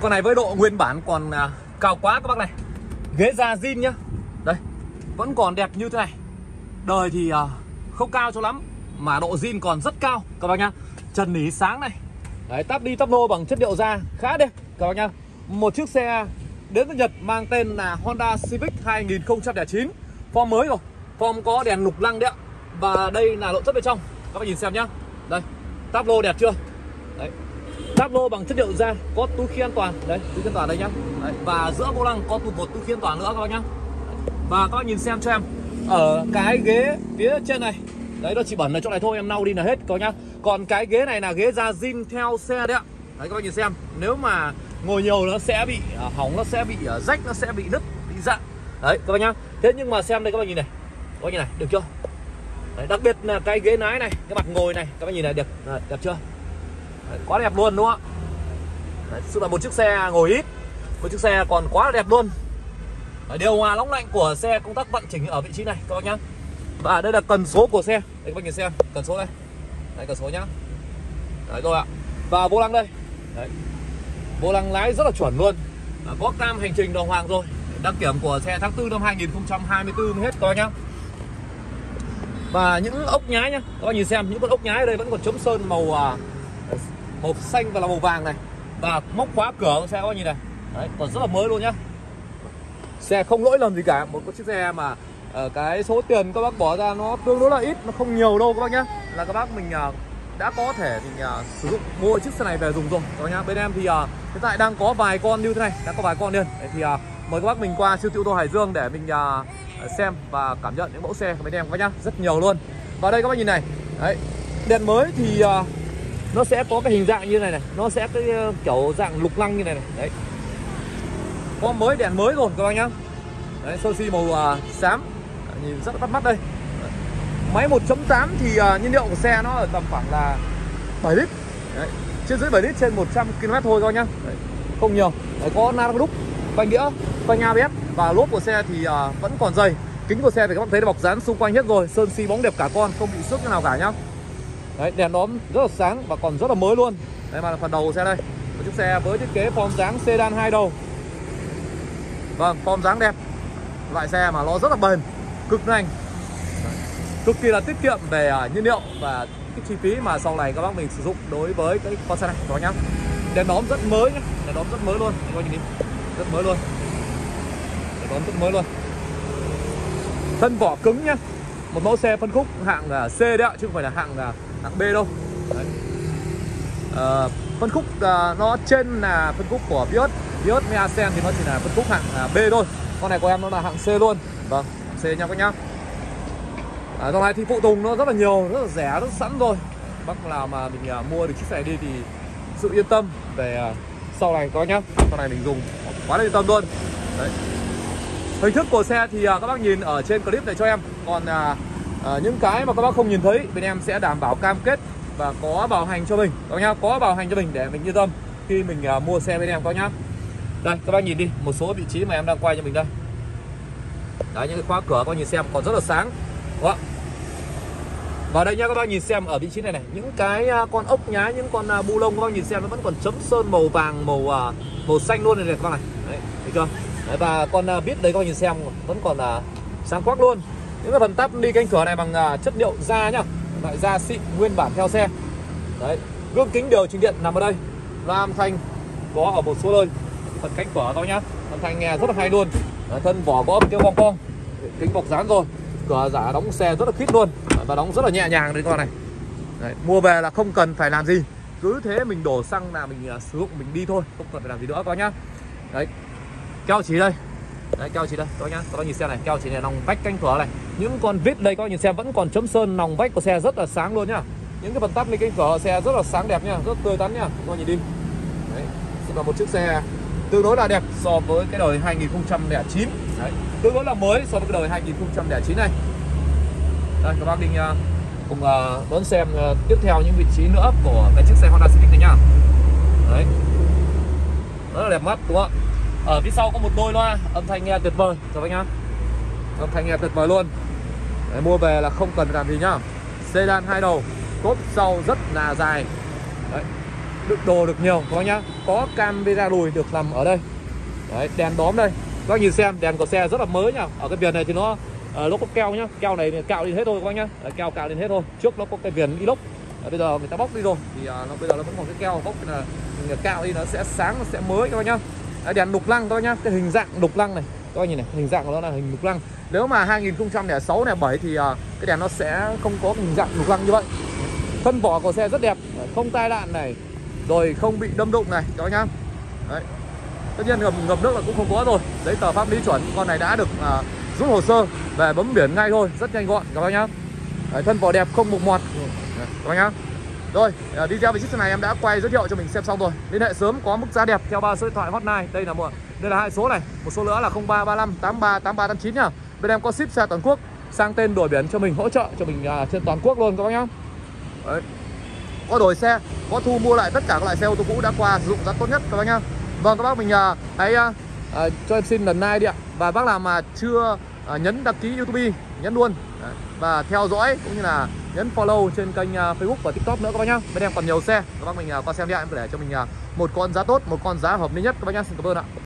con này với độ nguyên bản còn à, cao quá các bác này. Ghế da zin nhá. Đây vẫn còn đẹp như thế này. Đời thì à, không cao cho lắm mà độ zin còn rất cao các bác nhá. Trần nỉ sáng này. Đấy tắp đi tắp nô bằng chất liệu da khá đẹp các bác nhá. Một chiếc xe đến từ Nhật mang tên là Honda Civic 2009 form mới rồi form có đèn lục lăng đấy ạ. Và đây là nội thất bên trong các bác nhìn xem nhá. Đây táp lô đẹp chưa? Đấy táp lô bằng chất liệu da có túi khí an toàn. Đấy túi khí an toàn đây nhá. Đấy. và giữa vô lăng có một túi khí an toàn nữa các bác nhá. Và các bác nhìn xem cho em. Ở cái ghế phía trên này. Đấy nó chỉ bẩn ở chỗ này thôi em lau đi là hết có nhá. Còn cái ghế này là ghế da zin theo xe đấy ạ. Đấy các bác nhìn xem. Nếu mà ngồi nhiều nó sẽ bị à, hỏng nó sẽ bị à, rách nó sẽ bị nứt bị dạn. Đấy các bác nhá. Thế nhưng mà xem đây các bác nhìn này. Các bác nhìn này được chưa? Đấy, đặc biệt là cái ghế lái này cái mặt ngồi này các bác nhìn này đẹp đẹp chưa? Đấy, quá đẹp luôn đúng không ạ? Đấy, sự là một chiếc xe ngồi ít. Một chiếc xe còn quá là đẹp luôn. Đấy, điều hòa nóng lạnh của xe công tắc vận chỉnh ở vị trí này các bác nhá. Và đây là cần số của xe. Đây các bác nhìn xem cần số đây. Đây cần số nhá. Đấy rồi ạ. Và vô lăng đây. Đấy. Vô lăng lái rất là chuẩn luôn. À, có cam hành trình đồng hoàng rồi. Đăng kiểm của xe tháng 4 năm 2024 mới hết coi nhá. Và những ốc nhái nhá. Các bạn nhìn xem những con ốc nhái ở đây vẫn còn chấm sơn màu à, màu xanh và là màu vàng này. Và móc khóa cửa của xe các bác nhìn này. Đấy còn rất là mới luôn nhá. Xe không lỗi lầm gì cả. Một chiếc xe mà uh, cái số tiền các bác bỏ ra nó tương đối là ít nó không nhiều đâu các bác nhá. Là các bác mình uh, đã có thể mình uh, ờ, sử dụng mua chiếc xe này về dùng rồi các bác nhá. Bên em thì uh, hiện tại đang có vài con như thế này đã có vài con điên. Thì uh, mời các bác mình qua siêu thị ô tô Hải Dương để mình uh, xem và cảm nhận những mẫu xe của bên em các bác nhá. Rất nhiều luôn. Và đây các bác nhìn này. Đấy đèn mới thì uh, nó sẽ có cái hình dạng như này này. Nó sẽ cái ờ, kiểu dạng lục lăng như này này. Đấy. Có mới đèn mới rồi các bác nhá. Đấy sơ si màu uh, xám. Nhìn rất bắt mắt đây. Máy 1.8 thì uh, nhiên liệu của xe nó ở tầm khoảng là 7 lít. Đấy. trên dưới 7 lít trên 100 km thôi các bác nhá. Đấy. không nhiều. Đấy, có na đúc phanh đĩa phanh ABS và lốp của xe thì uh, vẫn còn dày. Kính của xe thì các bạn thấy là bọc dán xung quanh hết rồi. Sơn xi si bóng đẹp cả con không bị xước cái nào cả nhá đấy, đèn đóm rất là sáng và còn rất là mới luôn. Đây mà là phần đầu của xe đây. Một chiếc xe với thiết kế form dáng sedan hai đầu. Vâng form dáng đẹp. Loại xe mà nó rất là bền, cực nhanh. Cực kỳ là tiết kiệm về à, nhiên liệu và cái chi phí mà sau này các bác mình sử dụng đối với cái con xe này. Đó nhá. Đèn đóm rất mới nhá. Đèn đóm rất mới luôn. Coi nhìn đi. Rất mới luôn. Đèn đóm rất mới luôn. Thân vỏ cứng nhá. Một mẫu xe phân khúc hạng à, C đấy ạ, chứ không phải là hạng là hạng B đâu. Đấy. Uh, phân khúc uh, nó trên là phân khúc của Vios. Vios Measen thì nó chỉ là phân khúc hạng uh, B thôi. Con này của em nó là hạng C luôn. Vâng C nha các nhá à, dòng này thì phụ tùng nó rất là nhiều rất là rẻ rất sẵn rồi. Bác nào mà mình uh, mua được chiếc xe đi thì sự yên tâm về uh, sau này có nhá. Sau này mình dùng quá là yên tâm luôn. Đấy. Hình thức của xe thì uh, các bác nhìn ở trên clip này cho em. Còn uh, à, những cái mà các bác không nhìn thấy bên em sẽ đảm bảo cam kết và có bảo hành cho mình. Các nhá có bảo hành cho mình để mình yên tâm khi mình à, mua xe bên em các nhá. Đây các bác nhìn đi một số vị trí mà em đang quay cho mình đây. Đấy những cái khóa cửa các bác nhìn xem còn rất là sáng. Đó. Và đây nha các bác nhìn xem ở vị trí này này Những cái ờ, con ốc nhá, những con bu lông các bác nhìn xem nó vẫn còn chấm sơn màu vàng, màu màu xanh luôn này, này các bác này. Đấy, thấy chưa? Đấy, và con biết đấy các bác nhìn xem vẫn còn là sáng quắc luôn. Những cái phần tắp đi cánh cửa này bằng à, chất liệu da nhá. Loại da xịn nguyên bản theo xe. Đấy, gương kính điều chỉnh điện nằm ở đây. Loa âm thanh có ở một số nơi. Phần cánh cửa thôi nhá. Âm thanh nghe rất là hay luôn. Đấy, Thân vỏ có một cái bong bong. Kính bọc dán rồi. Cửa giả đóng xe rất là khít luôn. Và đóng rất là nhẹ nhàng đấy con này. Đấy, mua về là không cần phải làm gì. Cứ thế mình đổ xăng là mình uh, sử dụng mình đi thôi. Không cần phải làm gì nữa các nhá. Đấy keo chỉ đây đấy, keo chỉ đây các nhá các bác nhìn xe này, keo chỉ này, nòng vách cánh cửa này. Những con vít đây, các bác nhìn xem vẫn còn chấm sơn, nòng vách của xe rất là sáng luôn nhá. Những cái phần tắp lên cánh cửa xe rất là sáng đẹp nhá, rất tươi tắn nhá. Các bác nhìn đi. Đấy là một chiếc xe tương đối là đẹp so với cái đời 2009 đấy, tương đối là mới so với cái đời 2009 này. Đây, các bác đinh à, cùng à, đón xem à, tiếp theo những vị trí nữa của cái chiếc xe Honda Civic này nhá. Đấy. Rất là đẹp mắt, đúng không ạ? Ở phía sau có một đôi loa âm thanh nghe tuyệt vời. Các anh em, âm thanh nghe tuyệt vời luôn. Đấy, mua về là không cần làm gì nhá. Sedan hai đầu cốp sau rất là dài. Đấy đựng đồ được nhiều các nhá. Có camera lùi được nằm ở đây. Đấy đèn đóm đây. Các anh nhìn xem đèn của xe rất là mới nhá. Ở cái viền này thì nó uh, nó có keo nhá. Keo này cạo đi hết thôi các anh nhá. Đấy, keo cạo lên hết thôi. Trước nó có cái viền inox. À, bây giờ người ta bóc đi rồi. Thì à, nó bây giờ nó vẫn còn cái keo bóc là ừ, cạo đi nó sẽ sáng nó sẽ mới các bác nhá đấy, đèn đục lăng các bác nhá. Cái hình dạng đục lăng này. Các bác nhìn này hình dạng của nó là hình đục lăng. Nếu mà 2006 này 7 thì uh, cái đèn nó sẽ không có hình dạng đục lăng như vậy. Thân vỏ của xe rất đẹp. Không tai nạn này rồi không bị đâm đụng này các bác nhá. Đấy. Tất nhiên ngập ngập nước là cũng không có rồi. Giấy tờ pháp lý chuẩn. Con này đã được uh, rút hồ sơ về bấm biển ngay thôi. Rất nhanh gọn các bác nhá. Đấy, thân vỏ đẹp không mục mọt. Các bác nhá rồi à, đi theo về chiếc xe này em đã quay giới thiệu cho mình xem xong rồi. Liên hệ sớm có mức giá đẹp theo ba số điện thoại hotline. Đây là một đây là hai số này. Một số nữa là 0335 83 8389 nhá. Bên em có ship xe toàn quốc sang tên đổi biển cho mình hỗ trợ cho mình uh, trên toàn quốc luôn các bác nhá. Đấy. có đổi xe có thu mua lại tất cả các loại xe ô tô cũ đã qua sử dụng giá tốt nhất các bác nhá. Vâng các bác mình uh, hãy uh, uh, cho em xin lần này đi ạ. Và bác nào mà chưa à, nhấn đăng ký YouTube nhấn luôn. Đấy. Và theo dõi cũng như là nhấn follow trên kênh uh, Facebook và TikTok nữa các bác nhá. Bên em còn nhiều xe các bác mình uh, qua xem đi ạ em để cho mình uh, một con giá tốt một con giá hợp lý nhất. Các bác nhá xin cảm ơn ạ.